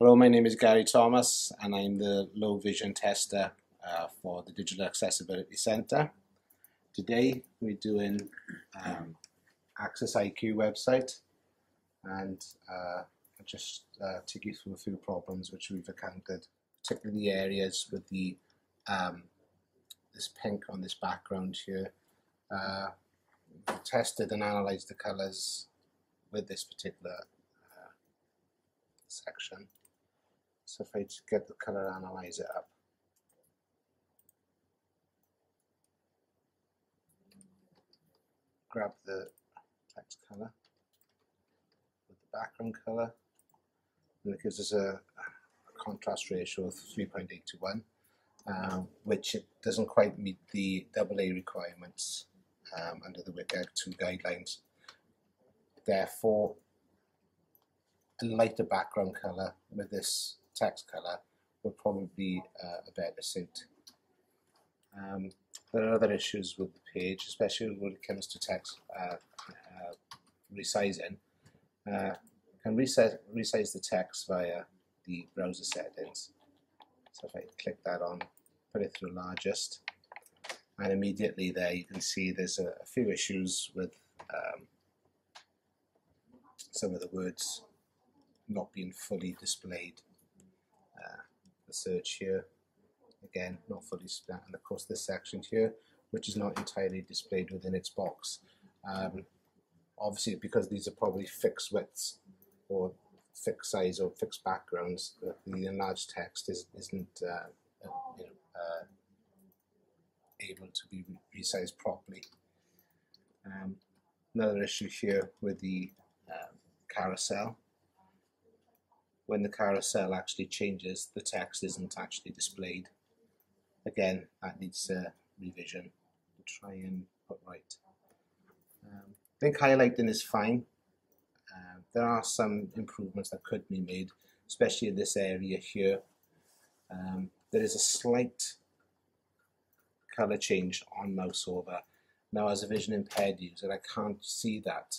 Hello, my name is Gary Thomas and I'm the low vision tester uh, for the Digital Accessibility Centre. Today we're doing um, Access IQ website and uh, I'll just uh, take you through a few problems which we've encountered, particularly the areas with the um, this pink on this background here. Uh, we've tested and analysed the colours with this particular uh, section. So if I just get the color analyzer up. Grab the text color with the background color and it gives us a, a contrast ratio of 3.8 to 1 um, which it doesn't quite meet the AA requirements um, under the WCAG 2 guidelines. Therefore, a lighter background color with this text color would probably be uh, a better suit. Um, there are other issues with the page, especially when it comes to text uh, uh, resizing. Uh, can resize, resize the text via the browser settings. So if I click that on, put it through largest, and immediately there you can see there's a, a few issues with um, some of the words not being fully displayed uh, the search here. Again not fully displayed and course this section here which is not entirely displayed within its box. Um, obviously because these are probably fixed widths or fixed size or fixed backgrounds the enlarged text is, isn't uh, uh, you know, uh, able to be resized properly. Um, another issue here with the carousel when the carousel actually changes, the text isn't actually displayed. Again, that needs a revision to try and put right. Um, I think highlighting is fine. Uh, there are some improvements that could be made, especially in this area here. Um, there is a slight color change on mouse over. Now as a vision impaired user, I can't see that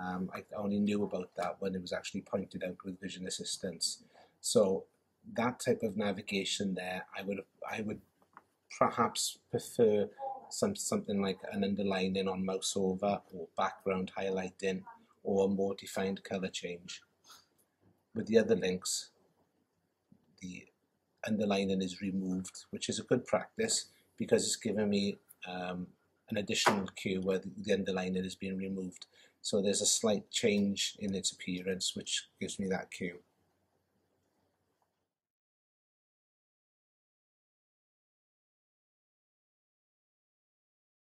um, I only knew about that when it was actually pointed out with vision assistance. So that type of navigation there, I would I would perhaps prefer some something like an underlining on mouse over or background highlighting or a more defined color change. With the other links, the underlining is removed, which is a good practice because it's given me um, an additional cue where the, the underlining is being removed. So there's a slight change in its appearance, which gives me that cue.